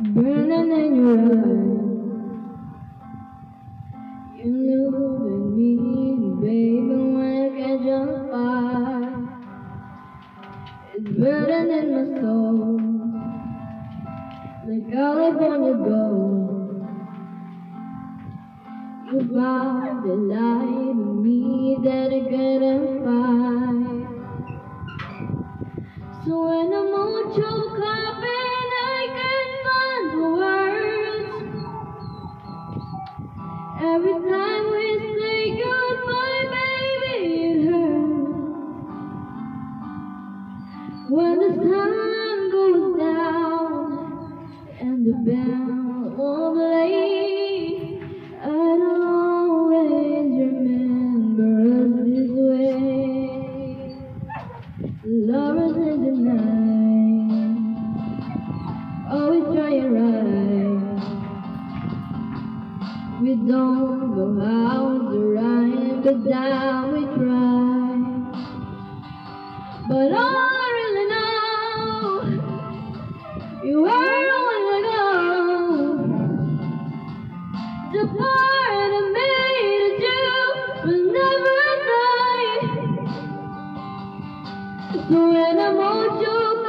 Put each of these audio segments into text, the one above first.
burning in your eyes. You look at me, baby, when I catch on fire. It's burning in my soul, like California gold. You found the light in me that I couldn't find. So when I'm on choke Every time we say goodbye, baby, it hurts. When the sun goes down and the bell won't We don't know how to rhyme, but now we try. But all I really know, you are the one to go. The part of me that you will never die. So when I'm all choked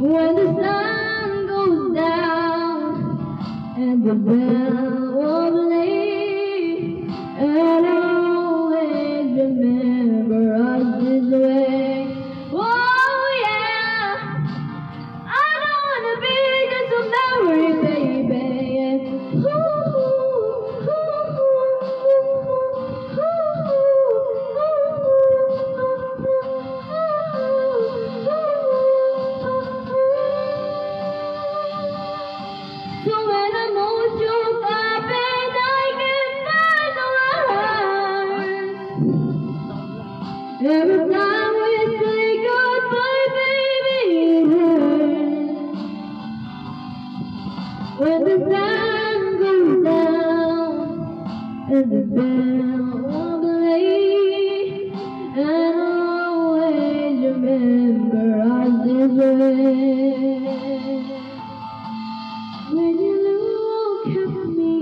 When the sun goes down and the bell When the sun goes down and the bell on the lake, and always remember us this way. When you look at me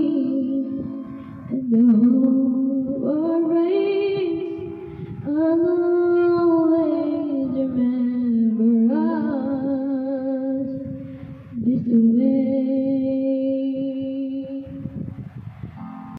and the whole world rain, I'll always remember us this way.